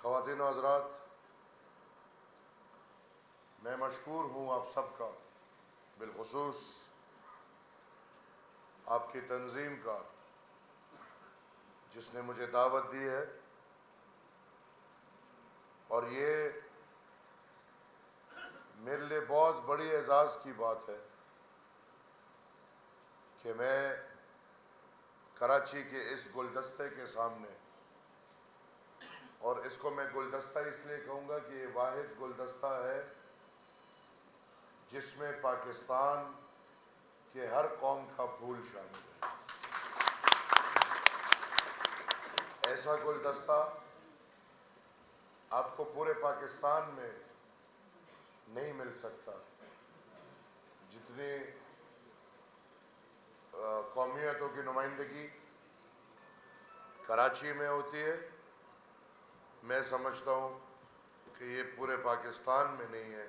ख़वान हजरात, मैं मशहूर हूँ आप सबका, बिलखसूस आपकी तंजीम का, जिसने मुझे दावत दी है। और ये मेरे लिए बहुत बड़ी एजाज़ की बात है कि मैं कराची के इस गुलदस्ते के सामने और इसको मैं गुलदस्ता इसलिए कहूँगा कि ये वाहिद गुलदस्ता है, जिसमें पाकिस्तान के हर कौम का फूल शामिल है। ऐसा गुलदस्ता आपको पूरे पाकिस्तान में नहीं मिल सकता, जितनी कौमियतों की नुमाइंदगी कराची में होती है। मैं समझता हूँ कि ये पूरे पाकिस्तान में नहीं है।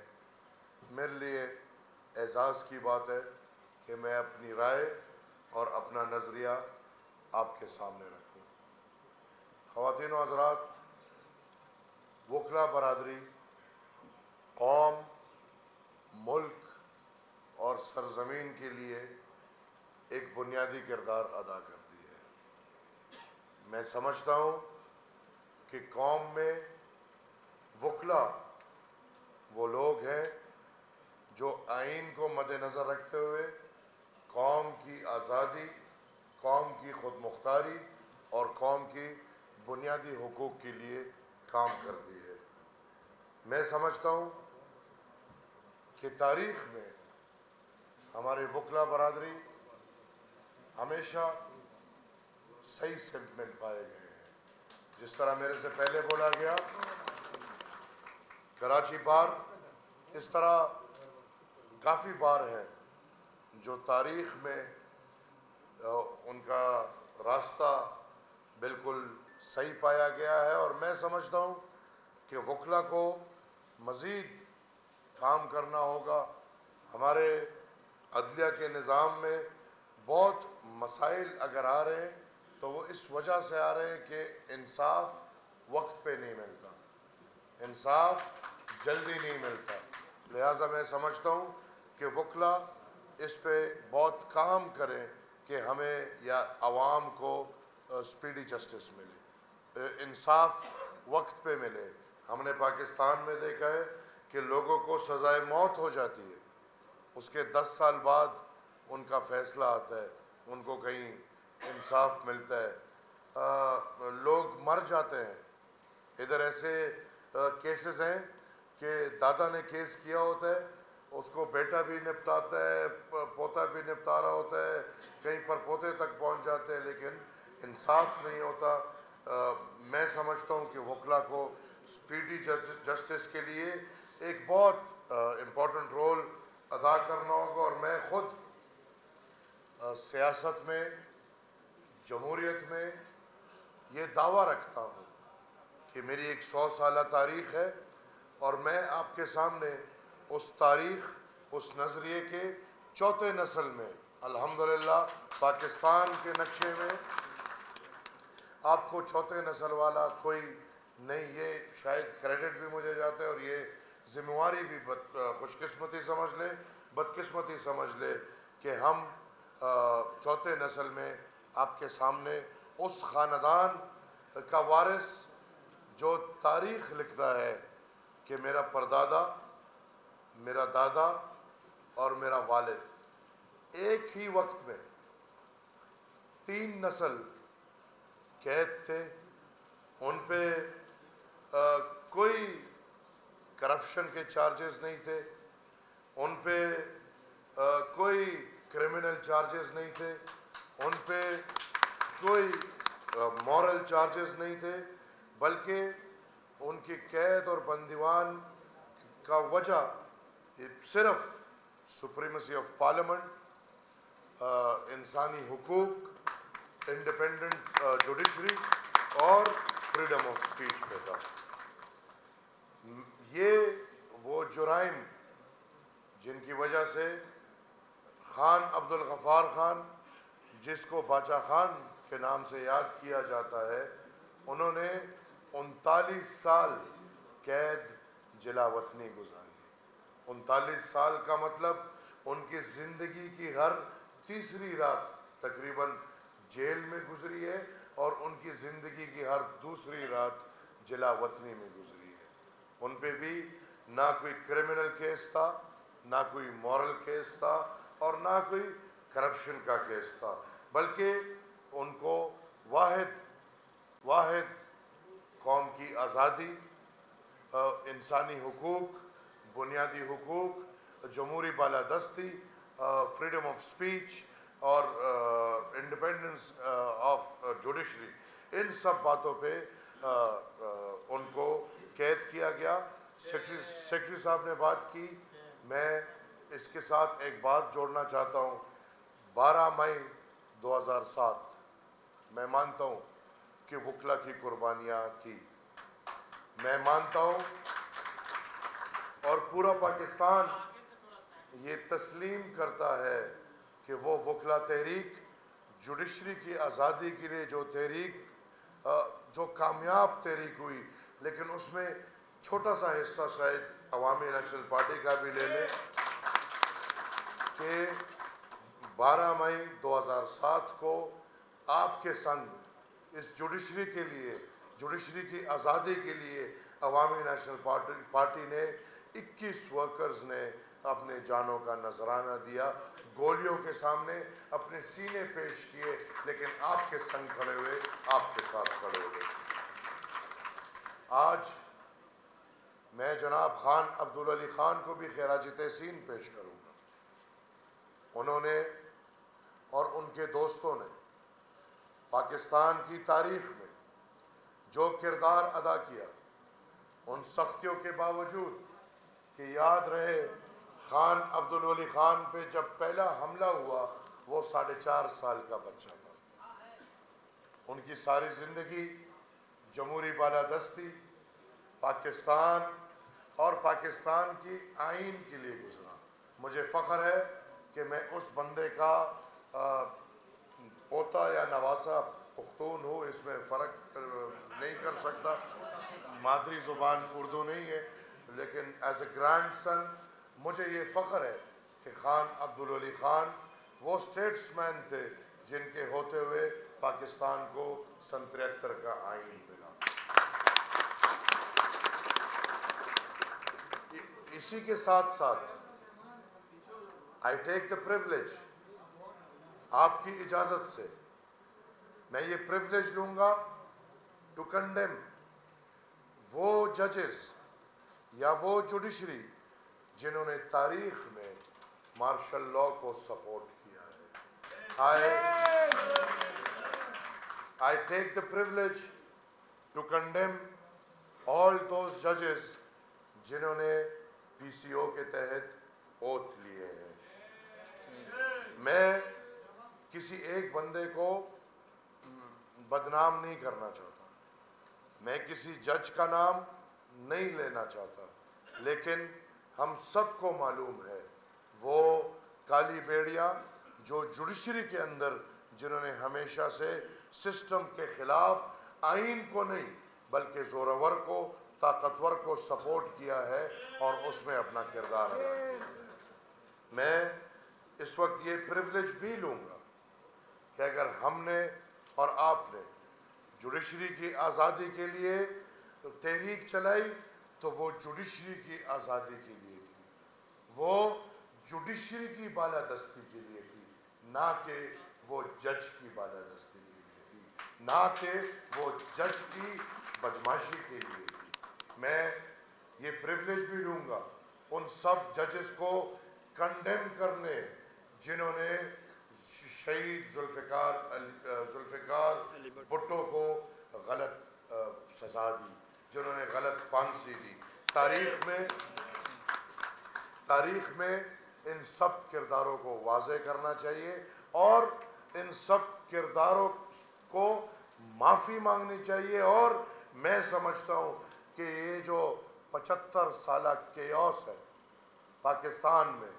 मेरे लिए एजाज़ की बात है कि मैं अपनी राय और अपना नज़रिया आपके सामने रखूँ। ख़वान हजरात वकला बरदरी, कौम, मुल्क और सरजमीन के लिए एक बुनियादी किरदार अदा करती है। मैं समझता हूँ कि कौम में वकला वो लोग हैं जो आइन को मद्नज़र रखते हुए कौम की आज़ादी, कौम की खुद मुख्तारी और कौम की बुनियादी हकूक़ के लिए काम करती है। मैं समझता हूँ कि तारीख़ में हमारे वकला बरदरी हमेशा सही सेंटमेंट पाए गए जिस तरह मेरे से पहले बोला गया, कराची बार, इस तरह काफ़ी बार हैं जो तारीख़ में उनका रास्ता बिल्कुल सही पाया गया है और मैं समझता हूँ कि वकला को मज़ीद काम करना होगा। हमारे अदलिया के निज़ाम में बहुत मसाइल अगर आ रहे हैं तो वो इस वजह से आ रहे हैं कि इंसाफ वक्त पे नहीं मिलता। इंसाफ जल्दी नहीं मिलता। लिहाजा मैं समझता हूँ कि वकला इस पे बहुत काम करें कि हमें या आवाम को स्पीडी जस्टिस मिले। इंसाफ वक्त पे मिले। हमने पाकिस्तान में देखा है कि लोगों को सज़ाए मौत हो जाती है। उसके दस साल बाद उनका फ़ैसला आता है। उनको कहीं इंसाफ मिलता है। आ, लोग मर जाते हैं। इधर ऐसे केसेस हैं कि दादा ने केस किया होता है उसको बेटा भी निपटाता है पोता भी निपटा रहा होता है कहीं पर पोते तक पहुँच जाते हैं लेकिन इंसाफ नहीं होता। आ, मैं समझता हूँ कि वकला को स्पीडी जस्टिस के लिए एक बहुत इम्पोर्टेंट रोल अदा करना होगा और मैं ख़ुद सियासत में जमहूरीत में ये दावा रखता हूँ कि मेरी एक सौ साल तारीख़ है और मैं आपके सामने उस तारीख़, उस नज़रिए के चौथे नस्ल में, अल्हम्दुलिल्लाह, पाकिस्तान के नक्शे में आपको चौथे नस्ल वाला कोई नहीं, ये शायद क्रेडिट भी मुझे जाता है और ये ज़िम्मेवारी भी खुशकस्मती समझ ले, बदकिस्मती समझ ले कि हम चौथे नस्ल में आपके सामने उस ख़ानदान का वारिस जो तारीख़ लिखता है कि मेरा परदादा मेरा दादा और मेरा वालिद एक ही वक्त में तीन नस्ल कैद थे। उन पे आ, कोई करप्शन के चार्जेस नहीं थे। उन पे आ, कोई क्रिमिनल चार्जेस नहीं थे। उन पे कोई मॉरल चार्जेस नहीं थे, बल्कि उनकी कैद और बंदीवान का वजह सिर्फ़ सुप्रीमसी ऑफ़ पार्लियामेंट इंसानी हकूक़ इंडिपेंडेंट जुडिशरी और फ्रीडम ऑफ़ स्पीच पे था। ये वो जुराइम जिनकी वजह से ख़ान अब्दुल गफ़ार ख़ान जिसको बाचा ख़ान के नाम से याद किया जाता है, उन्होंने उनतालीस साल कैद जिला वतनी गुजारी। उनतालीस साल का मतलब उनकी ज़िंदगी की हर तीसरी रात तकरीबन जेल में गुजरी है और उनकी ज़िंदगी की हर दूसरी रात जिला वतनी में गुजरी है। उन पर भी ना कोई क्रिमिनल केस था, ना कोई मॉरल केस था और ना कोई करप्शन का केस था। बल्कि उनको वाहिद वाहिद कौम की आज़ादी इंसानी हकूक़ बुनियादी हकूक़ जमहूरी बालादस्ती फ्रीडम ऑफ़ स्पीच और इंडिपेंडेंस ऑफ़ जुडिशरी इन सब बातों पे uh, uh, उनको कैद किया गया। सेक्रेटरी साहब ने बात की। मैं इसके साथ एक बात जोड़ना चाहता हूँ। 12 मई 2007 मैं मानता हूँ कि वकला की कुर्बानियाँ थी। मैं मानता हूँ और पूरा पाकिस्तान ये तस्लीम करता है कि वो वकला तहरीक, जुडिशरी की आज़ादी के लिए जो तहरीक जो कामयाब तहरीक हुई, लेकिन उसमें छोटा सा हिस्सा शायद अवामी नेशनल पार्टी का भी ले लें कि 12 मई 2007 को आपके संग इस जुडिशरी के लिए, जुडिशरी की आज़ादी के लिए अवामी नेशनल पार्टी पार्टी ने 21 वर्कर्स ने अपने जानों का नजराना दिया। गोलियों के सामने अपने सीने पेश किए, लेकिन आपके संग खड़े हुए, आपके साथ खड़े हुए। आज मैं जनाब खान अब्दुल अली ख़ान को भी खराज तहसीन पेश करूँगा। उन्होंने और उनके दोस्तों ने पाकिस्तान की तारीख में जो किरदार अदा किया, उन सख्तियों के बावजूद कि याद रहे, खान अब्दुल अली ख़ान पे जब पहला हमला हुआ, वो साढ़े चार साल का बच्चा था। उनकी सारी ज़िंदगी जमहूरी बालादस्ती, पाकिस्तान और पाकिस्तान की आइन के लिए गुजरा। मुझे फ़ख्र है कि मैं उस बंदे का पोता या नवासा पुख्तून हो, इसमें फ़र्क नहीं कर सकता। मादरी ज़ुबान उर्दू नहीं है, लेकिन एज ए ग्रैंड सन मुझे ये फ़ख्र है कि ख़ान अब्दुल अली ख़ान, वो स्टेट्समैन थे जिनके होते हुए पाकिस्तान को सन तिहत्तर का आइन मिला। इसी के साथ साथ आई टेक द प्रिवलेज आपकी इजाज़त से मैं ये प्रिवलेज लूँगा टू कंडेम वो जजेस या वो जुडिशरी जिन्होंने तारीख में मार्शल लॉ को सपोर्ट किया है। I I take the privilege to condemn all those जजेस जिन्होंने पीसीओ के तहत ओथ लिए हैं। मैं किसी एक बंदे को बदनाम नहीं करना चाहता। मैं किसी जज का नाम नहीं लेना चाहता, लेकिन हम सबको मालूम है वो काली बेड़िया जो जुडिशरी के अंदर, जिन्होंने हमेशा से सिस्टम के ख़िलाफ़ आइन को नहीं, बल्कि ज़ोरावर को, ताकतवर को सपोर्ट किया है और उसमें अपना किरदार अदा किया मैं इस वक्त ये प्रिविलेज भी लूँगा। कि अगर हमने और आपने जुडिशरी की आज़ादी के लिए तहरीक चलाई तो वो जुडिशरी की आज़ादी के लिए थी। वो जुडिशरी की बालादस्ती के लिए थी, ना कि वो जज की बालादस्ती के लिए थी, ना कि वो जज की बदमाशी के लिए थी। मैं ये प्रिवलेज भी लूँगा उन सब जजेस को कंडेम करने जिन्होंने शहीद जुल्फ़िकार जुल्फ़िकार भुट्टो को गलत सजा दी, जिन्होंने गलत फांसी दी। तारीख में तारीख में इन सब किरदारों को वाज करना चाहिए और इन सब किरदारों को माफ़ी मांगनी चाहिए और मैं समझता हूँ कि ये जो पचहत्तर साल केस है, पाकिस्तान में,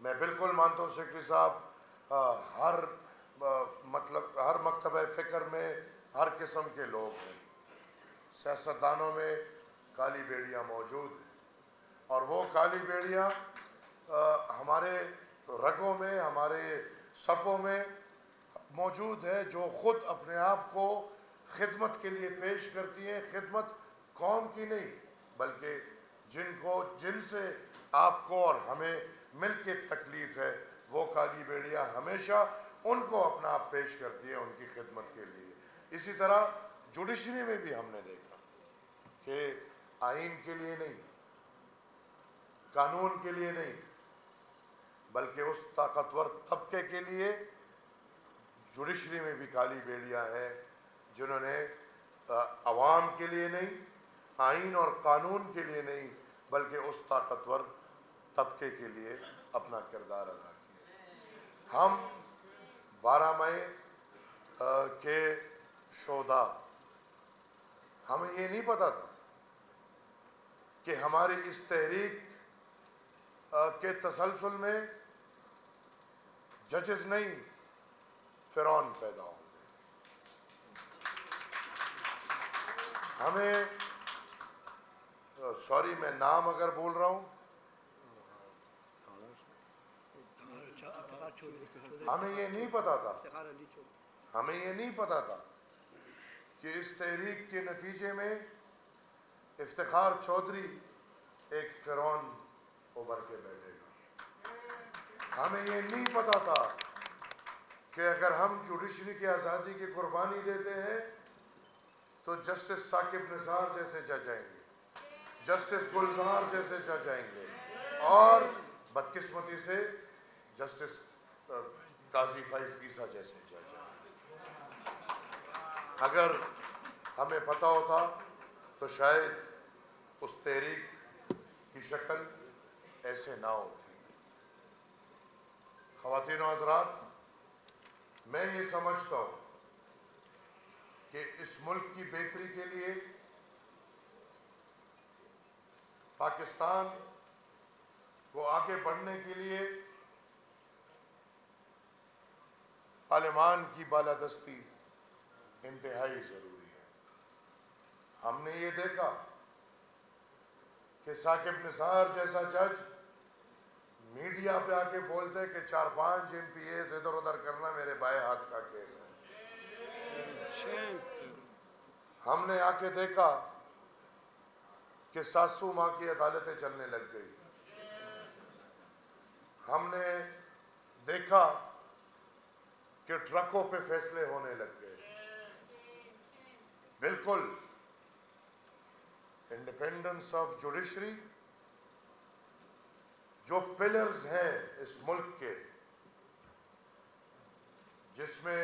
मैं बिल्कुल मानता हूँ सेक्रेटरी साहब हर मतलब हर मकतब फ़िक्र में हर किस्म के लोग हैं। सियासतदानों में काली बेड़ियाँ मौजूद हैं। और वो काली बेड़ियाँ हमारे रगों में, हमारे सफ़ों में मौजूद है, जो ख़ुद अपने आप को खिदमत के लिए पेश करती हैं। खिदमत कौम की नहीं, बल्कि जिनको, जिनसे आपको और हमें मिल के तकलीफ़ है। वो काली बेड़ियाँ हमेशा उनको अपना आप पेश करती है उनकी खिदमत के लिए। इसी तरह जुडिशरी में भी हमने देखा कि आइन के लिए नहीं, कानून के लिए नहीं, बल्कि उस ताकतवर तबके के लिए जुडिशरी में भी काली बेड़ियाँ हैं जिन्होंने आवाम के लिए नहीं आइन और कानून के लिए नहीं, बल्कि उस ताकतवर तबके के लिए अपना किरदार अदा किया। हम बारह मई के शोदा हमें ये नहीं पता था कि हमारी इस तहरीक के तसलसल में जजेस नहीं, फ़िरौन पैदा होंगे। हमें सॉरी, मैं नाम अगर बोल रहा हूँ हमें ये नहीं पता था। हमें ये नहीं पता था कि इस तहरीक के नतीजे में इफ्तार चौधरी एक फ़िरौन उभर के बैठेगा। हमें ये नहीं पता था कि अगर हम जुडिशरी की आज़ादी की कुर्बानी देते हैं तो जस्टिस साकिब निसार जैसे जज आएँगे, जस्टिस गुलजार जैसे जज आएँगे, और बदकिस्मती से जस्टिस काजी फैज ईसा जैसे जज अगर हमें पता होता तो शायद उस तहरीक की शक्ल ऐसे ना होती। ख़वान हजरात, मैं ये समझता हूँ कि इस मुल्क की बेहतरी के लिए पाकिस्तान को आगे बढ़ने के लिए पार्लियामान की बालादस्ती इंतहाई ज़रूरी है। हमने ये देखा कि साकिब निसार जैसा जज मीडिया पे आके बोलते कि चार पाँच एम पी एस इधर उधर करना मेरे बाएँ हाथ का खेल है। हमने आके देखा कि सासू माँ की अदालतें चलने लग गई। हमने देखा कि ट्रकों पे फैसले होने लग गए। बिल्कुल। इंडिपेंडेंस ऑफ़ जुडिशरी जो पिलर्स हैं इस मुल्क के, जिसमें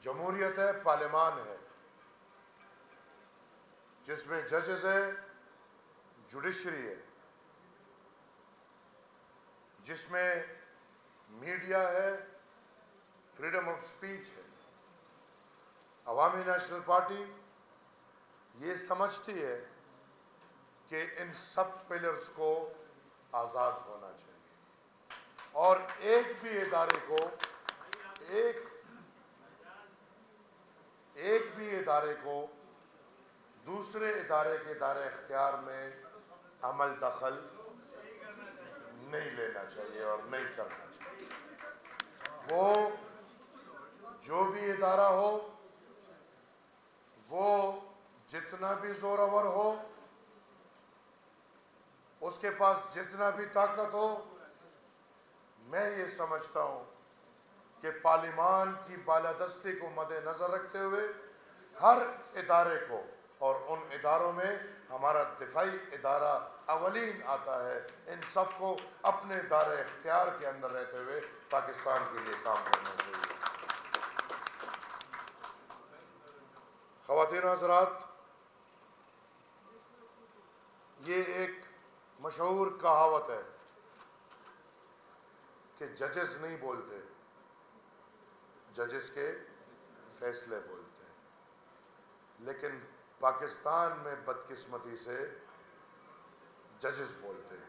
जमहूरियत है, पार्लियामान है, जिसमें जजेस है जुडिशरी है, जिसमें मीडिया है, फ्रीडम ऑफ़ स्पीच है। अवामी नेशनल पार्टी ये समझती है कि इन सब पिलर्स को आज़ाद होना चाहिए। और एक भी इदारे को, एक एक भी इदारे को दूसरे इदारे के दायरे इख्तियार में अमल दखल नहीं लेना चाहिए और नहीं करना चाहिए। वो जो भी इदारा हो, वो जितना भी जोरावर हो, उसके पास जितना भी ताकत हो, मैं ये समझता हूँ कि पार्लिमान की बालादस्ती को मद्देनज़र रखते हुए हर इदारे को और उन इदारों में हमारा दिफाई इदारा अवलिन आता है। इन सबको अपने दायरे इख्तियार के अंदर रहते हुए पाकिस्तान के लिए काम करना चाहिए। ख़वान हजरात, ये एक मशहूर कहावत है कि जजेस नहीं बोलते, जजेस के फैसले बोलते हैं। लेकिन पाकिस्तान में बदकिस्मती से जजेस बोलते हैं।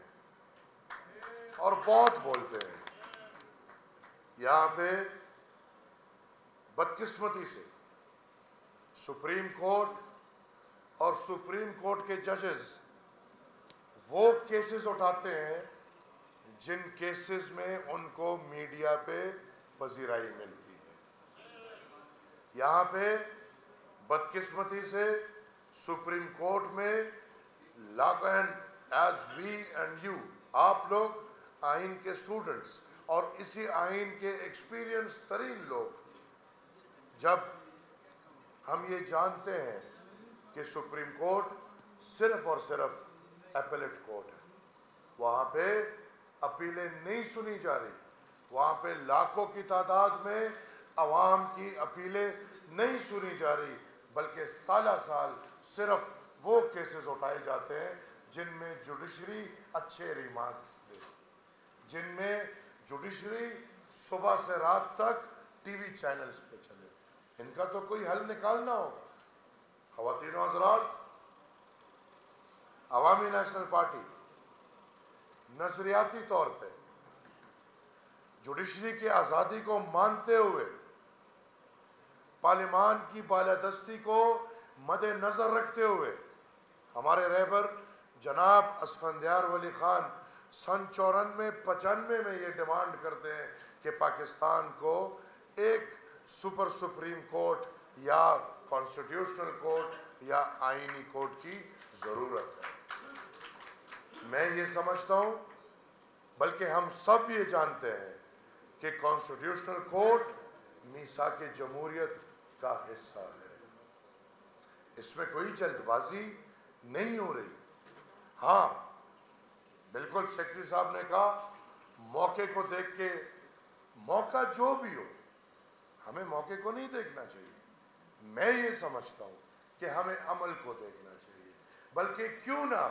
और बहुत बोलते हैं। यहाँ पे बदकिस्मती से सुप्रीम कोर्ट और सुप्रीम कोर्ट के जजेस वो केसेस उठाते हैं जिन केसेस में उनको मीडिया पे पजीराई मिलती है। यहाँ पे बदकिस्मती से सुप्रीम कोर्ट में lock and as we and you, आप लोग, आइन के स्टूडेंट्स और इसी आइन के एक्सपीरियंस तरीन लोग, जब हम ये जानते हैं कि सुप्रीम कोर्ट सिर्फ़ और सिर्फ़ एपेलेट कोर्ट है। वहाँ पे अपीलें नहीं सुनी जा रही। वहाँ पे लाखों की तादाद में अवाम की अपीलें नहीं सुनी जा रही। बल्कि साल साल सिर्फ़ वो केसेस उठाए जाते हैं जिनमें जुडिशरी अच्छे रिमार्क्स दे। जिनमें जुडिशरी सुबह से रात तक टीवी चैनल्स पे चले। इनका तो कोई हल निकालना होगा। खातिन हजरात, अवामी नेशनल पार्टी नजरियाती तौर पे जुडिशरी की आज़ादी को मानते हुए पार्लिमान की बालादस्ती को मद्देनज़र रखते हुए, हमारे रहबर जनाब असफंदियार वली ख़ान सन चौरानवे, पचानवे में ये डिमांड करते हैं कि पाकिस्तान को एक सुपर सुप्रीम कोर्ट या कॉन्स्टिट्यूशनल कोर्ट या आइनी कोर्ट की ज़रूरत है। मैं ये समझता हूँ, बल्कि हम सब ये जानते हैं कि कॉन्स्टिट्यूशनल कोर्ट, मीसा के जमहूरियत का हिस्सा है। इसमें कोई जल्दबाजी नहीं हो रही। हाँ बिल्कुल सेक्रेटरी साहब ने कहा, मौके को देख के, मौका जो भी हो, हमें मौके को नहीं देखना चाहिए। मैं ये समझता हूँ कि हमें अमल को देखना चाहिए। बल्कि क्यों ना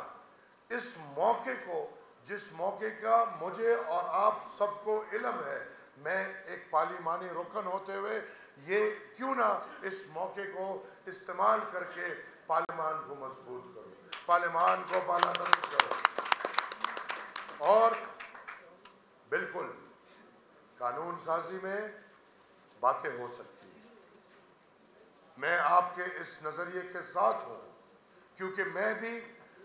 इस मौके को, जिस मौके का मुझे और आप सबको इलम है मैं एक पार्लिमानी रुकन होते हुए ये क्यों ना इस मौके को इस्तेमाल करके पार्लिमान को मज़बूत करो। पार्लिमान को बालादस्त करो। और बिल्कुल, कानून साजी में बातें हो सकती हैं। मैं आपके इस नज़रिए के साथ हूँ, क्योंकि मैं भी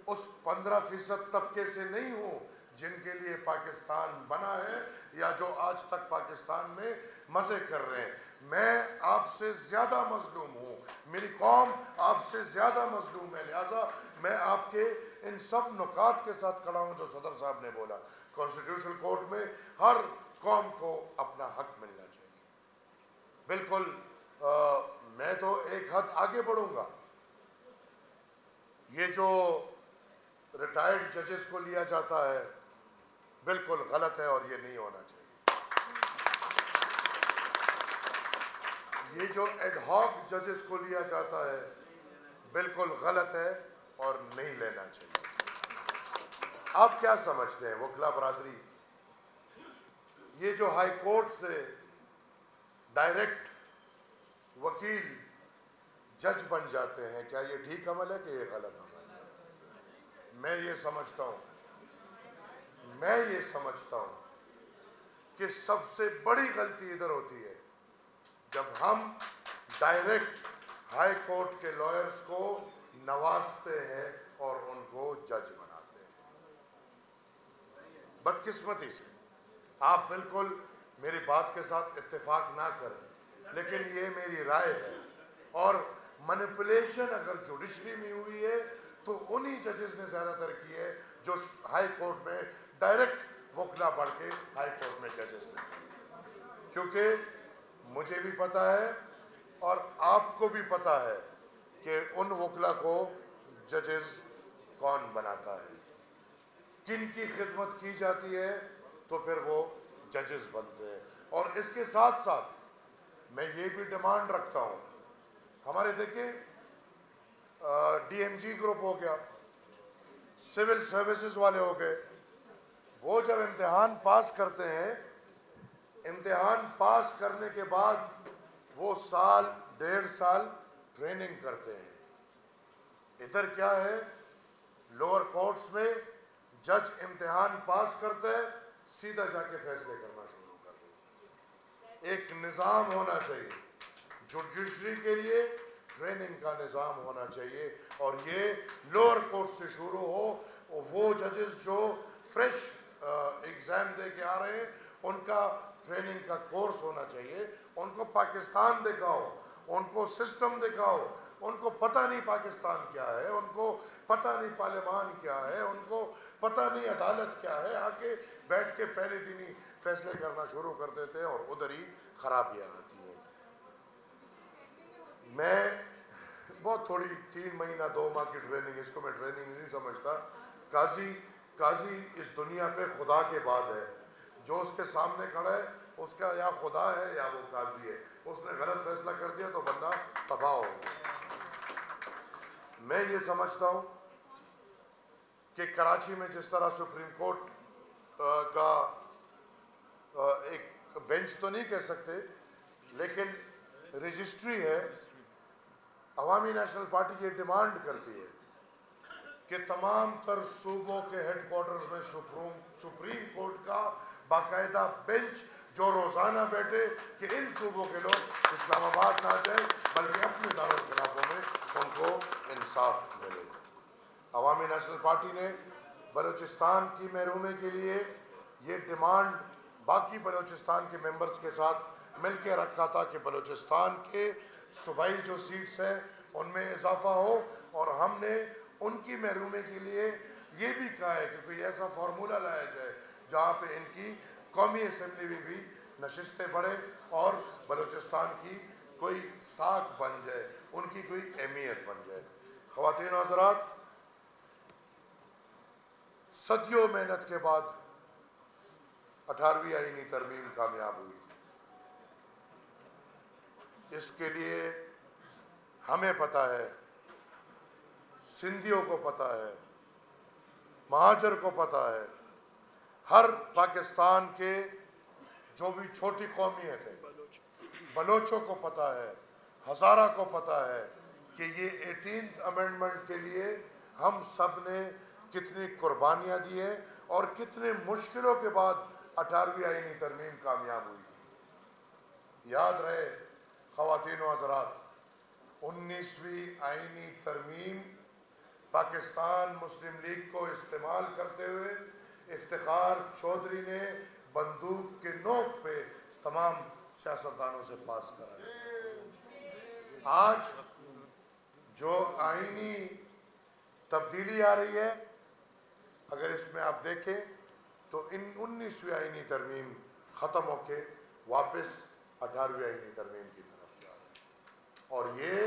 उस पंद्रह फ़ीसद तबके से नहीं हूँ जिनके लिए पाकिस्तान बना है या जो आज तक पाकिस्तान में मज़े कर रहे हैं। मैं आपसे ज़्यादा मजलूम हूँ। मेरी कौम आपसे ज़्यादा मजलूम है। लिहाजा मैं आपके इन सब नुकात के साथ खड़ा हूँ जो सदर साहब ने बोला। कॉन्स्टिट्यूशन कोर्ट में हर कौम को अपना हक मिलना चाहिए। बिल्कुल आ, मैं तो एक हद आगे बढ़ूँगा। ये जो रिटायर्ड जजेस को लिया जाता है बिल्कुल गलत है और ये नहीं होना चाहिए। ये जो एडहॉक जजेस को लिया जाता है, बिल्कुल गलत है और नहीं लेना चाहिए। आप क्या समझते हैं, वकला बरदरी? ये जो हाई कोर्ट से डायरेक्ट वकील जज बन जाते हैं, क्या ये ठीक अमल है कि ये गलत अमल है? मैं ये समझता हूँ। मैं ये समझता हूँ कि सबसे बड़ी गलती इधर होती है जब हम डायरेक्ट हाई कोर्ट के लॉयर्स को नवाजते हैं और उनको जज बनाते हैं। बदकिस्मती से। आप बिल्कुल मेरी बात के साथ इत्तेफाक ना करें, लेकिन ये मेरी राय है। और मैनिपुलेशन अगर जुडिशरी में हुई है तो उन्हीं जजेस ने ज़्यादातर की है जो हाई कोर्ट में डायरेक्ट वकला बढ़ के हाई कोर्ट में जजेस ने क्योंकि मुझे भी पता है और आपको भी पता है कि उन वकला को जजेस कौन बनाता है। किन की खिदमत की जाती है तो फिर वो जजेस बनते हैं। और इसके साथ साथ मैं ये भी डिमांड रखता हूँ। हमारे देखिए डीएमजी ग्रुप हो गया सिविल सर्विसेज़ वाले हो गए। वो जब इम्तिहान पास करते हैं, इम्तिहान पास करने के बाद वो साल, डेढ़ साल ट्रेनिंग करते हैं। इधर क्या है लोअर कोर्ट्स में जज इम्तिहान पास करते हैं, सीधा जाके फैसले करना शुरू कर देते एक निज़ाम होना चाहिए जुडिशरी के लिए ट्रेनिंग का निज़ाम होना चाहिए। और ये लोअर कोर्ट से शुरू हो वो जजेस जो फ्रेश एग्ज़ाम दे के आ रहे हैं, उनका ट्रेनिंग का कोर्स होना चाहिए। उनको पाकिस्तान दिखाओ, उनको सिस्टम दिखाओ, उनको पता नहीं पाकिस्तान क्या है, उनको पता नहीं पार्लियामान क्या है, उनको पता नहीं अदालत क्या है। आके बैठ के पहले दिन ही फैसले करना शुरू कर देते हैं, और उधर ही खराबियाँ आती मैं बहुत थोड़ी तीन महीना, दो माह की ट्रेनिंग इसको मैं ट्रेनिंग नहीं समझता। काजी काजी इस दुनिया पे खुदा के बाद है। जो उसके सामने खड़ा है, उसका या खुदा है या वो काजी है। उसने गलत फैसला कर दिया तो बंदा तबाह हो गया। मैं ये समझता हूँ कि कराची में जिस तरह सुप्रीम कोर्ट का एक बेंच तो नहीं कह सकते, लेकिन रजिस्ट्री है। अवामी नेशनल पार्टी ये डिमांड करती है कि तमाम तर सूबों के हेडकोार्टर्स में सुप्रीम सुप्रीम कोर्ट का बाकायदा बेंच जो रोज़ाना बैठे कि इन सूबों के लोग इस्लामाबाद ना जाए, बल्कि अपने दारखिलाफ़ों में उनको इंसाफ मिले। अवामी नेशनल पार्टी ने बलूचिस्तान की महरूमे के लिए ये डिमांड बाकी बलूचिस्तान के मेंबर्स के साथ मिल के रखा था कि बलूचिस्तान के सूबाई जो सीट्स हैं, उनमें इजाफा हो और हमने उनकी महरूमे के लिए ये भी कहा है कि कोई ऐसा फार्मूला लाया जाए जहाँ पे इनकी कौमी असम्बली में भी नशस्तें बढ़े और बलूचिस्तान की कोई साख बन जाए, उनकी कोई अहमियत बन जाए। ख़वान हजरात, सदियों मेहनत के बाद अठारहवीं आईनी तरमीम कामयाब हुई। इसके लिए हमें पता है, सिंधियों को पता है महाजर को पता है, हर पाकिस्तान के जो भी छोटी कौमियत है, बलोचों को पता है, हज़ारा को पता है कि ये एटीन अमेंडमेंट के लिए हम सबने कितनी कुर्बानियाँ दी हैं और कितने मुश्किलों के बाद अठारहवीं आइनी तरमीम कामयाब हुई थी। याद रहे ख़वान हजरात उन्नीसवीं आइनी तरमीम पाकिस्तान मुस्लिम लीग को इस्तेमाल करते हुए इफ्तार चौधरी ने बंदूक के नोक पे तमाम सियासतदानों से पास कराया आज जो आइनी तब्दीली आ रही है अगर इसमें आप देखें तो इन उन्नीसवीं आईनी तरमीम ख़त्म होके वापस अठारहवीं आइनी तरमीम की तरफ़ जा रहे हैं और ये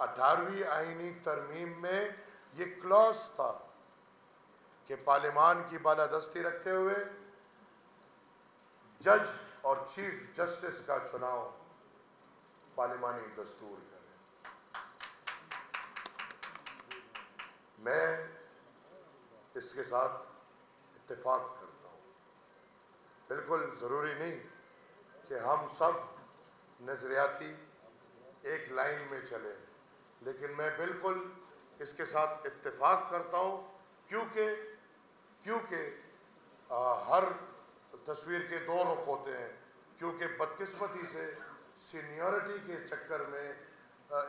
अठारहवीं आईनी तरमीम में ये क्लॉज था कि पार्लियामान की बालादस्ती रखते हुए जज और चीफ जस्टिस का चुनाव पार्लिमानी दस्तूर करें। मैं इसके साथ इत्तेफाक करता हूँ। बिल्कुल ज़रूरी नहीं कि हम सब नज़रियाती एक लाइन में चले। लेकिन मैं बिल्कुल इसके साथ इत्तेफाक करता हूँ, क्योंकि क्योंकि हर तस्वीर के दो रुख होते हैं। क्योंकि बदकिस्मती से, सीनियरिटी के चक्कर में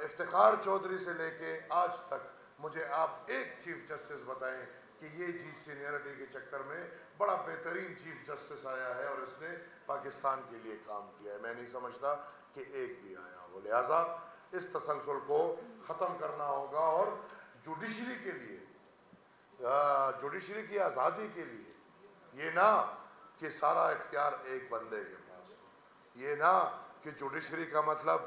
इफ्तार चौधरी से लेके आज तक मुझे आप एक चीफ जस्टिस बताएँ कि ये चीज़ सीनियरिटी के चक्कर में बड़ा बेहतरीन चीफ जस्टिस आया है और इसने पाकिस्तान के लिए काम किया है। मैं नहीं समझता कि एक भी आया। हो। लिहाजा इस तसलसल को ख़त्म करना होगा और जुडिशरी के लिए जुडिशरी की आज़ादी के लिए, ये ना कि सारा इख्तियार एक बंदे के पास हो। ये ना कि जुडिशरी का मतलब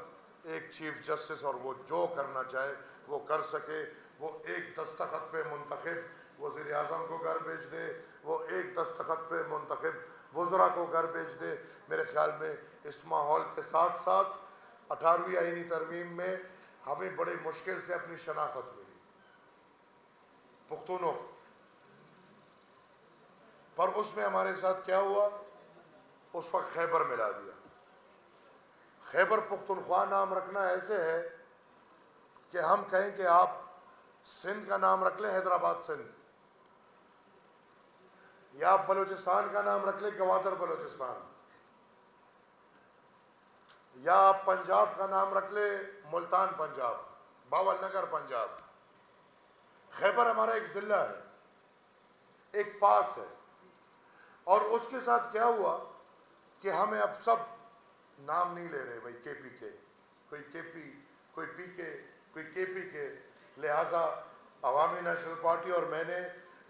एक चीफ जस्टिस और वो जो करना चाहे, वो कर सके, वो एक दस्तखत पे मुंतखब वज़ी अजम को घर भेज दे, वो एक दस्तखत पे मुंतखब वज़रा को घर भेज दे। मेरे ख्याल में इस माहौल के साथ साथ अठारहवीं आइनी तरमीम में हमें बड़े मुश्किल से अपनी शनाख्त मिली। पुख्तनों पर उसमें हमारे साथ क्या हुआ? उस वक्त खैबर मिला दिया। खैबर पुख्तनख्वा नाम रखना ऐसे है कि हम कहें कि आप सिंध का नाम रख लें, हैदराबाद सिंध। या आप बलूचिस्तान का नाम रख लें, गवादर बलूचिस्तान। या आप पंजाब का नाम रख ले, मुल्तान पंजाब बावल नगर पंजाब। खैबर हमारा एक ज़िला है, एक पास है। और उसके साथ क्या हुआ कि हमें अब सब नाम नहीं ले रहे भाई के पी के कोई के पी कोई पी के कोई के पी के लिहाजा अवामी नेशनल पार्टी और मैंने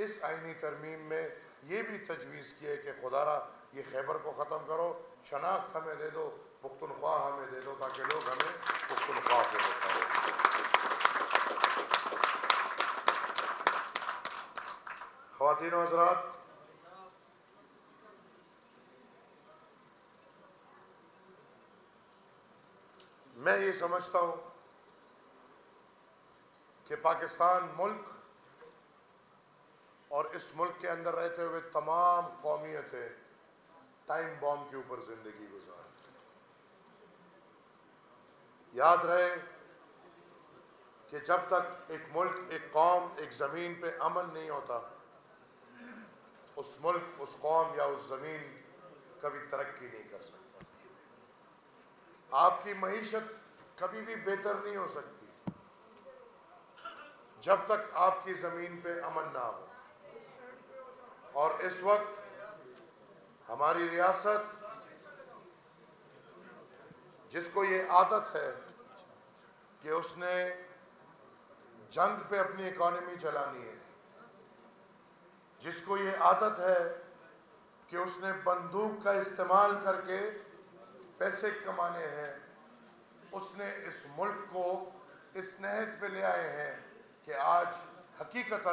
इस आइनी तरमीम में ये भी तजवीज़ की है कि खुदारा, ये खैबर को ख़त्म करो, शनाख्त हमें दे दो पुख्तनख्वा हमें दे दो ताकि लोग हमें पुख्तनख्वा को बताओ खातिन हजरात मैं ये समझता हूँ कि पाकिस्तान मुल्क और इस मुल्क के अंदर रहते हुए तमाम कौमियतें टाइम बॉम्ब के ऊपर ज़िंदगी गुजार। याद रहे कि जब तक एक मुल्क, एक कौम, एक ज़मीन पे अमन नहीं होता, उस मुल्क, उस कौम या उस ज़मीन कभी तरक्की नहीं कर सकता। आपकी मीशत कभी भी बेहतर नहीं हो सकती, जब तक आपकी ज़मीन पे अमन ना हो। और इस वक्त हमारी रियासत जिसको ये आदत है कि उसने जंग पे अपनी इकोनॉमी चलानी है। जिसको ये आदत है कि उसने बंदूक का इस्तेमाल करके पैसे कमाने हैं, उसने इस मुल्क को इस नहज पे ले आए हैं कि आज हकीकता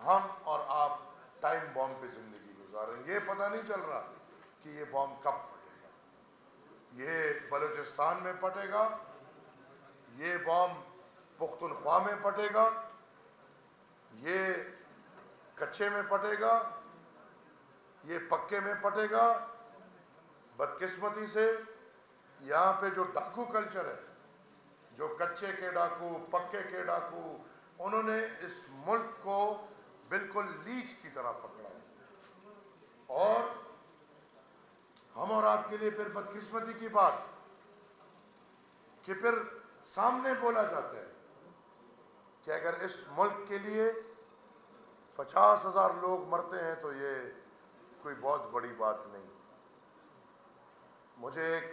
हम और आप टाइम बॉम्ब पे ज़िंदगी गुजार रहे ये पता नहीं चल रहा कि ये बॉम्ब कब ये बलूचिस्तान में पटेगा, ये बॉम्ब पुख्तनख्वा में पटेगा, ये कच्चे में पटेगा, ये पक्के में पटेगा, बदकिस्मती से यहाँ पे जो डाकू कल्चर है, जो कच्चे के डाकू, पक्के के डाकू, उन्होंने इस मुल्क को बिल्कुल लीच की तरह पकड़ा और हम और आपके लिए फिर बदकिस्मती की बात कि फिर सामने बोला जाता है कि अगर इस मुल्क के लिए पचास हज़ार लोग मरते हैं तो ये कोई बहुत बड़ी बात नहीं। मुझे एक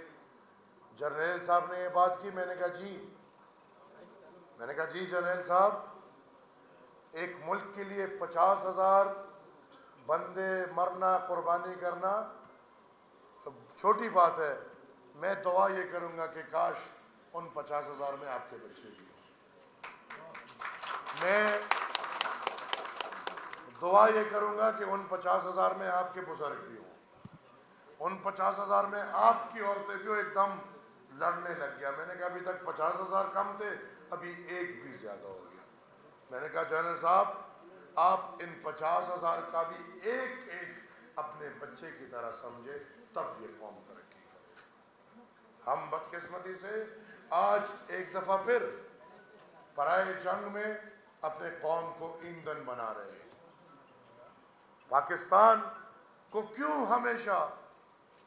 जनरल साहब ने ये बात की, मैंने कहा, जी। मैंने कहा, जी जनरल साहब, एक मुल्क के लिए पचास हज़ार बंदे मरना, कुर्बानी करना छोटी बात है, मैं दुआ ये करूँगा कि काश उन पचास हज़ार में आपके बच्चे भी मैं दुआ ये करूँगा कि उन पचास हज़ार में आपके बुज़ुर्ग भी हों। उन पचास हज़ार में आपकी औरतें भी हो, एकदम लड़ने लग गया। मैंने कहा, अभी तक पचास हज़ार कम थे, अभी एक भी ज़्यादा हो गया। मैंने कहा, जनरल साहब, आप इन पचास हज़ार का भी एक एक अपने बच्चे की तरह समझे तब ये कौम तरक्की करे। हम बदकिस्मती से आज एक दफ़ा फिर पराए जंग में अपने कौम को ईंधन बना रहे हैं। पाकिस्तान को क्यों हमेशा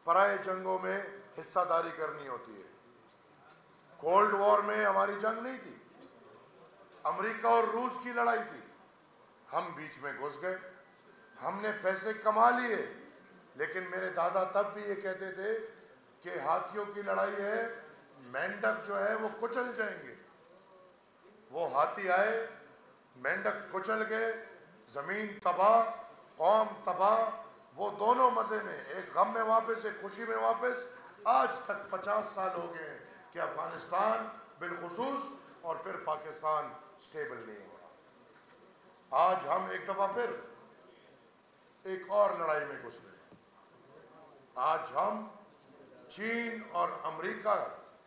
पराए जंगों में हिस्सादारी करनी होती है? कोल्ड वॉर में हमारी जंग नहीं थी। अमेरिका और रूस की लड़ाई थी। हम बीच में घुस गए। हमने पैसे कमा लिए। लेकिन मेरे दादा तब भी ये कहते थे कि हाथियों की लड़ाई है, मेंढक जो है वो कुचल जाएँगे। वो हाथी आए, मेंढक कुचल गए, ज़मीन तबाह, कौम तबाह, वो दोनों मज़े में, एक गम में वापस, एक खुशी में वापस, आज तक पचास साल हो गए हैं कि अफ़गानिस्तान बिलखसूस और फिर पाकिस्तान स्टेबल नहीं हो रहा आज हम एक दफ़ा फिर एक और लड़ाई में घुस गए। आज हम चीन और अमेरिका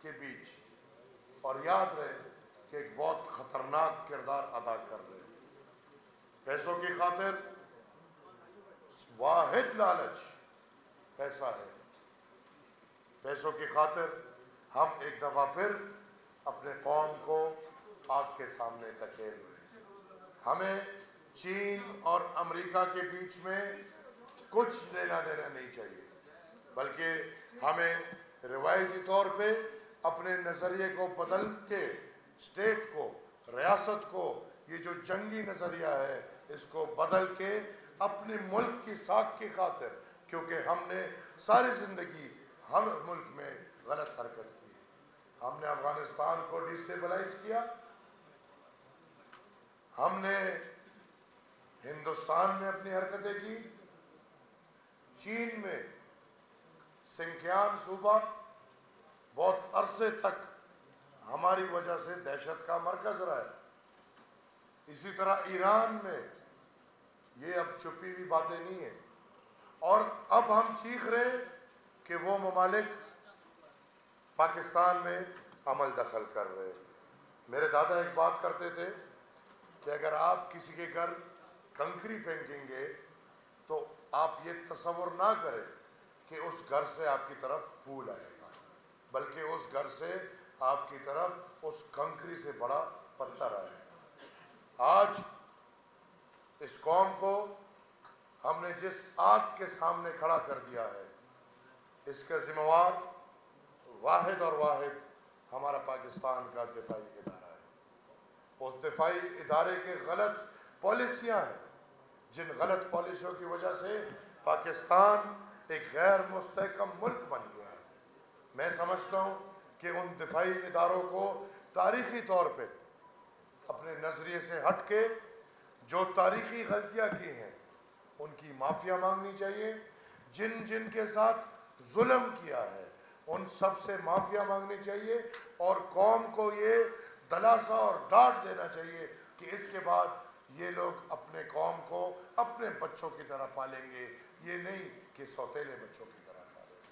के बीच, और याद रहे कि एक बहुत ख़तरनाक किरदार अदा कर रहे हैं। पैसों की खातिर वाहिद लालच पैसा है। पैसों की खातिर हम एक दफ़ा फिर अपने कौम को आग के सामने धकेल रहे हमें चीन और अमेरिका के बीच में कुछ लेना देना नहीं चाहिए। बल्कि हमें रिवायती तौर पे अपने नज़रिए को बदल के, स्टेट को, रियासत को, ये जो जंगी नज़रिया है, इसको बदल के अपने मुल्क की साख की खातिर, क्योंकि हमने सारी ज़िंदगी हर मुल्क में गलत हरकत की। हमने अफ़गानिस्तान को डिस्टेबलाइज किया। हमने हिंदुस्तान में अपनी हरकतें की। चीन में सिंकियान सूबा बहुत अरसे तक हमारी वजह से दहशत का मरकज रहा है। इसी तरह ईरान में ये अब छुपी हुई बातें नहीं है। और अब हम चीख रहे कि वो ममालिक पाकिस्तान में अमल दखल कर रहे मेरे दादा एक बात करते थे कि अगर आप किसी के घर कंकरी फेंकेंगे तो आप ये तस्वर ना करें। कि उस घर से आपकी तरफ़ फूल आएगा बल्कि उस घर से आपकी तरफ़ उस कंकरी से बड़ा पत्थर आएगा आज इस कौम को हमने जिस आग के सामने खड़ा कर दिया है, इसका जिम्मेवार वाहिद और वाहिद हमारा पाकिस्तान का दिफाई इदारा है। उस दिफाई इदारे के गलत पॉलिसियाँ हैं, जिन गलत पॉलिसियों की वजह से पाकिस्तान एक गैर मुस्तकम मुल्क बन गया है। मैं समझता हूँ कि उन दिफाई इदारों को तारीखी तौर पर अपने नज़रिए से हट के जो तारीखी गलतियाँ की हैं, उनकी माफ़िया मांगनी चाहिए। जिन जिन के साथ जुल्म किया है, उन सबसे माफ़िया मांगनी चाहिए और कौम को ये दलासा और डांट देना चाहिए कि इसके बाद ये लोग अपने कौम को अपने बच्चों की तरह पालेंगे। ये नहीं कि सौतेले बच्चों की तरह पालेंगे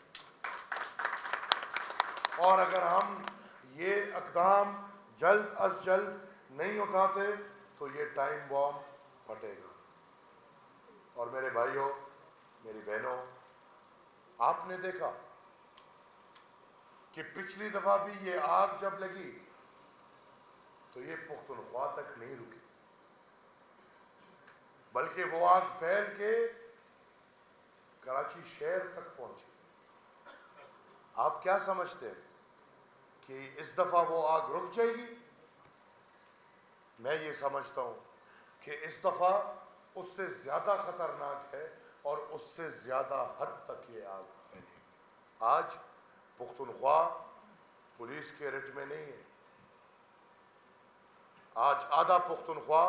और अगर हम ये अकदाम जल्द अज जल्द नहीं उठाते तो ये टाइम बॉम्ब फटेगा। और मेरे भाइयों, मेरी बहनों, आपने देखा कि पिछली दफ़ा भी ये आग जब लगी तो ये पुख्तनख्वा तक नहीं रुकी। बल्कि वो आग फैल के कराची शहर तक पहुँची। आप क्या समझते हैं कि इस दफ़ा वो आग रुक जाएगी? मैं ये समझता हूँ कि इस दफ़ा उससे ज़्यादा ख़तरनाक है और उससे ज़्यादा हद तक ये आग फैलेगी। आज पुख्तनख्वा पुलिस के रिट में नहीं है। आज आधा पुख्तनख्वा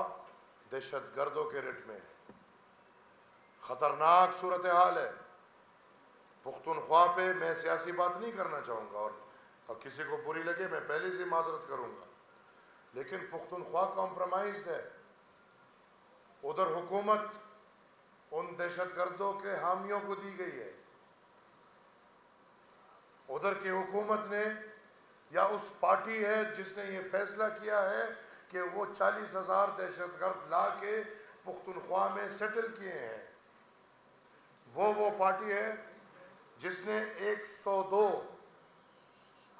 दहशत गर्दों के रिट में है। ख़तरनाक सूरत हाल है। पुख्तनख्वा पे मैं सियासी बात नहीं करना चाहूँगा और, और किसी को बुरी लगे मैं पहले से माजरत करूँगा। लेकिन पुख्तनख्वा कॉम्प्रोमाइज है। उधर हुकूमत उन दहशत गर्दों के हामियों को दी गई है। उधर की हुकूमत ने या उस पार्टी है जिसने ये फैसला किया है कि वो चालीस हज़ार दहशत गर्द ला के पुख्तनख्वा में सेटल किए हैं। वो वो पार्टी है जिसने 102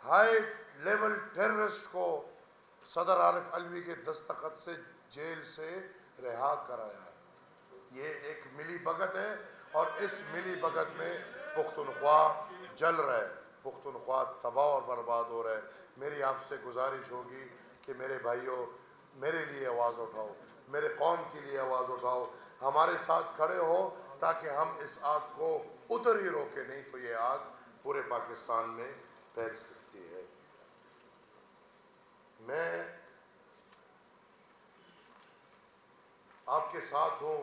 हाई लेवल टेररिस्ट को सदर आरिफ अलवी के दस्तखत से जेल से रिहा कराया है। ये एक मिली भगत है और इस मिली भगत में पुख्तनख्वा जल रहा पुख्तनख्वा तबाह और बर्बाद हो रहा मेरी आपसे गुजारिश होगी कि मेरे भाइयों, मेरे लिए आवाज़ उठाओ, मेरे कौम के लिए आवाज़ उठाओ, हमारे साथ खड़े हो ताकि हम इस आग को उधर ही रोके, नहीं तो ये आग पूरे पाकिस्तान में फैल सकती है। मैं आपके साथ हूँ।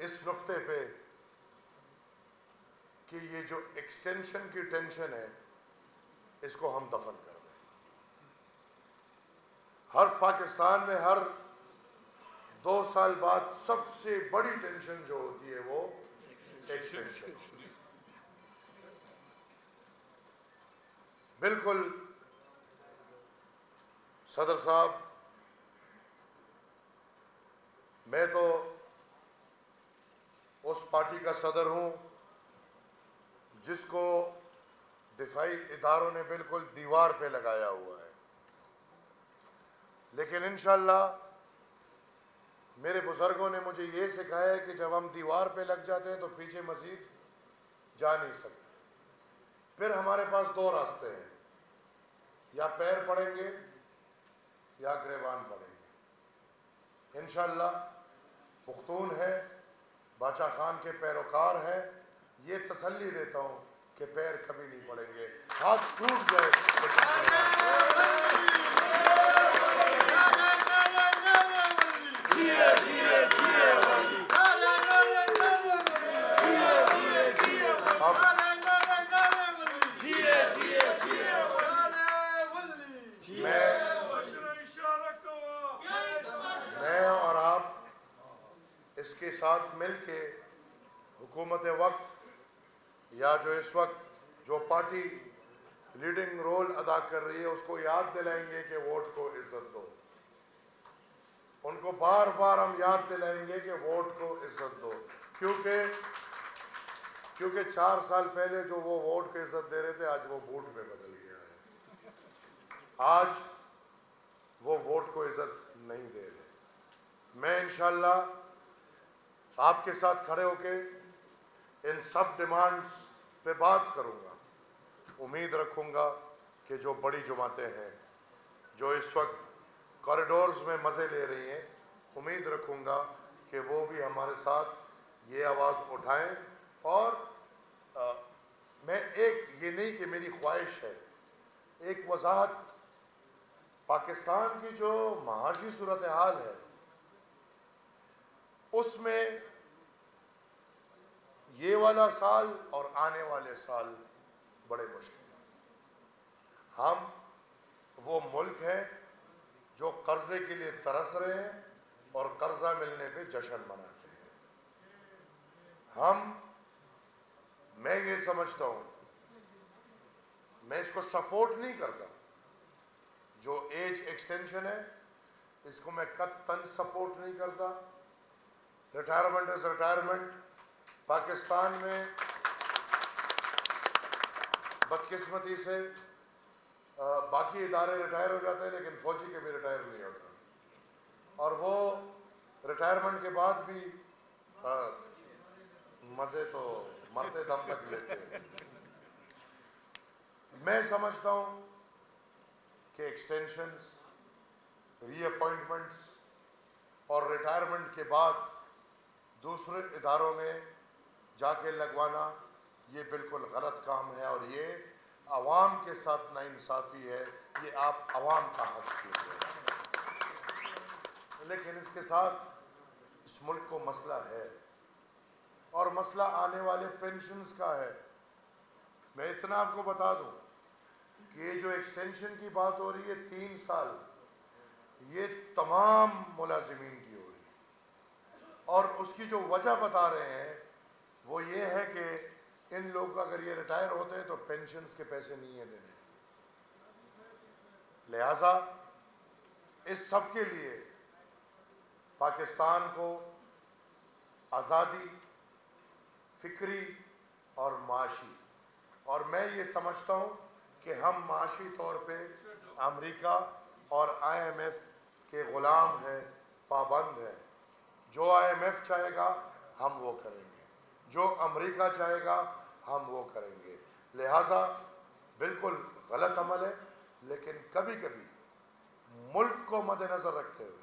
इस नुक्ते पे कि ये जो एक्सटेंशन की टेंशन है, इसको हम दफन कर दें। हर पाकिस्तान में हर दो साल बाद सबसे बड़ी टेंशन जो होती है वो एक्सटेंशन बिल्कुल, सदर साहब, मैं तो उस पार्टी का सदर हूँ, जिसको दिफाई इदारों ने बिल्कुल दीवार पे लगाया हुआ है। लेकिन इन मेरे बुज़ुर्गों ने मुझे ये सिखाया है कि जब हम दीवार पे लग जाते हैं तो पीछे मजीद जा नहीं सकते। फिर हमारे पास दो रास्ते हैं। या पैर पड़ेंगे, या ग्रेबान पड़ेंगे। इन पुख्तून है, बादशाह खान के पैरोकार हैं। ये तसल्ली देता हूँ कि पैर कभी नहीं पड़ेंगे। हाथ टूट जाए इसके साथ मिल के हुकूमत वक्त या जो इस वक्त जो पार्टी लीडिंग रोल अदा कर रही है, उसको याद दिलाएँगे कि वोट को इज़्ज़त दो। उनको बार बार हम याद दिलाएँगे कि वोट को इज़्ज़त दो। क्योंकि क्योंकि चार साल पहले जो वो वोट को इज़्ज़त दे रहे थे, आज वो वोट में बदल गया है। आज वो वोट को इज़्ज़त नहीं दे रहे। मैं इंशाल्लाह आपके साथ खड़े होकर इन सब डिमांड्स पे बात करूँगा। उम्मीद रखूँगा कि जो बड़ी जमातें हैं, जो इस वक्त कॉरिडोर्स में मज़े ले रही हैं। उम्मीद रखूँगा कि वो भी हमारे साथ ये आवाज़ उठाएँ। और आ, मैं एक ये नहीं कि मेरी ख्वाहिश है एक वजाहत पाकिस्तान की जो महाशी सूरत हाल है उसमें ये वाला साल और आने वाले साल बड़े मुश्किल हम वो मुल्क हैं जो कर्जे के लिए तरस रहे हैं और कर्जा मिलने पे जश्न मनाते हैं। हम, मैं ये समझता हूँ, मैं इसको सपोर्ट नहीं करता। जो एज एक्सटेंशन है, इसको मैं कतन सपोर्ट नहीं करता। रिटायरमेंट इज़ रिटायरमेंट पाकिस्तान में बदकिस्मती से बाकी इदारे रिटायर हो जाते हैं, लेकिन फ़ौजी के भी रिटायर नहीं होते। और वो रिटायरमेंट के बाद भी मज़े तो मरते दम तक लेते हैं। मैं समझता हूँ कि एक्सटेंशंस रीअपॉइंटमेंट्स और रिटायरमेंट के बाद दूसरे इदारों में जाके लगवाना, ये बिल्कुल गलत काम है। और ये आवाम के साथ नाइंसाफ़ी है, ये आप आवाम का हक छीन लेकिन इसके साथ इस मुल्क को मसला है, और मसला आने वाले पेंशन्स का है। मैं इतना आपको बता दूँ कि ये जो एक्सटेंशन की बात हो रही है, तीन साल, ये तमाम मुलाजमीन की हो रही है। और उसकी जो वजह बता रहे हैं, वो ये है कि इन लोग अगर ये रिटायर होते हैं तो पेंशन के पैसे नहीं है देने। लिहाजा इस सब के लिए पाकिस्तान को आज़ादी, फिक्री और माशी। और मैं ये समझता हूँ कि हम माशी तौर पे अमेरिका और आईएमएफ के ग़ुलाम हैं, पाबंद हैं। जो आईएमएफ चाहेगा, हम वो करेंगे। जो अमेरिका चाहेगा हम वो करेंगे। लिहाजा बिल्कुल गलत अमल है, लेकिन कभी कभी मुल्क को मद्देनज़र रखते हुए,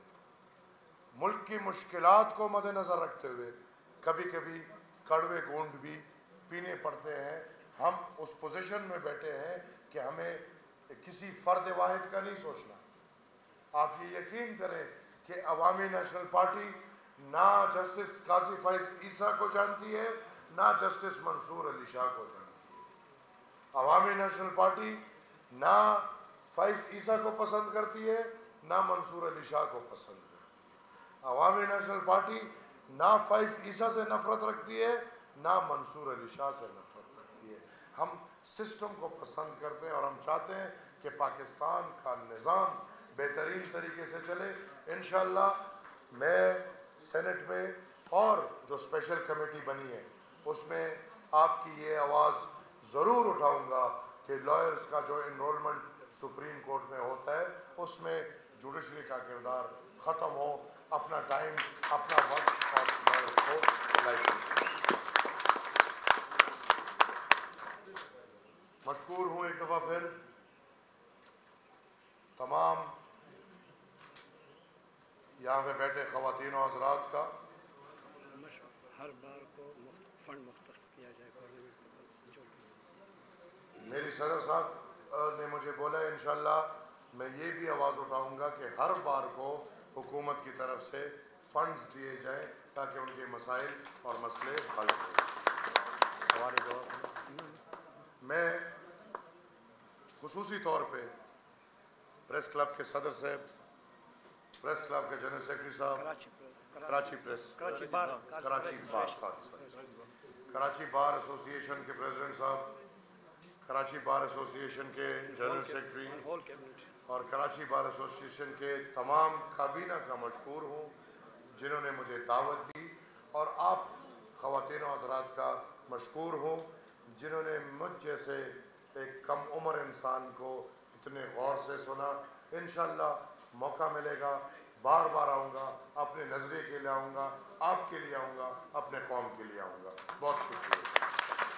मुल्क की मुश्किल को मद्देनज़र रखते हुए कभी कभी कड़वे गोंद भी पीने पड़ते हैं। हम उस पोजीशन में बैठे हैं कि हमें किसी फ़र्द वाहिद का नहीं सोचना। आप ये यकीन करें कि अवामी नेशनल पार्टी ना जस्टिस काजी फैज ईसा को जानती है ना जस्टिस मंसूर अली शाह को जानती है अवामी नेशनल पार्टी ना फैज ईसा को पसंद करती है, ना मंसूर अली शाह को पसंद करती है। अवामी नेशनल पार्टी ना फैज ईसा से नफरत रखती है, ना मंसूर अली शाह से नफरत रखती है। हम सिस्टम को पसंद करते हैं और हम चाहते हैं कि पाकिस्तान का निज़ाम बेहतरीन तरीके से चले। इन मैं सेनेट में और जो स्पेशल कमेटी बनी है उसमें आपकी ये आवाज़ ज़रूर उठाऊँगा कि लॉयर्स का जो इनरोलमेंट सुप्रीम कोर्ट में होता है, उसमें जुडिशरी का किरदार ख़त्म हो, अपना टाइम अपना वक्त और लॉयर्स को लाइसेंस मशहूर हूँ एक दफ़ा फिर। तमाम यहाँ पे बैठे ख़वातीन और हजरात का। हर बार फंड मुख्त किया जाए गवर्नमेंट की तरफ़ से जो भी मेरी सदर साहब ने मुझे बोला इन मैं ये भी आवाज़ उठाऊँगा कि हर बार को हुकूमत की तरफ़ से फंड्स दिए जाएँ ताकि उनके मसाइल और मसले हल हो। सवाल जवाब मैं? खसूसी तौर पे प्रेस क्लब के सदर साहब प्रेस क्लब के जनरल सेक्रेटरी साहब Karachi press- Karachi press Karachi bar Karachi bar sorry sorry. Karachi bar association के प्रेसिडेंट साहब कराची बार एसोसिएशन के जनरल सेक्रेटरी और कराची बार एसोसिएशन के तमाम काबीना का मशहूर हूँ जिन्होंने मुझे दावत दी और आप ख़वान हजरात का मशहूर हूँ जिन्होंने मुझ जैसे एक कम उम्र इंसान को इतने गौर से सुना। इन मौका मिलेगा। बार बार आऊँगा, अपने नजरे के लिए आऊँगा, आपके लिए आऊँगा, अपने कौम के लिए आऊँगा। बहुत शुक्रिया।